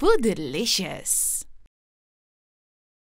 Food, delicious.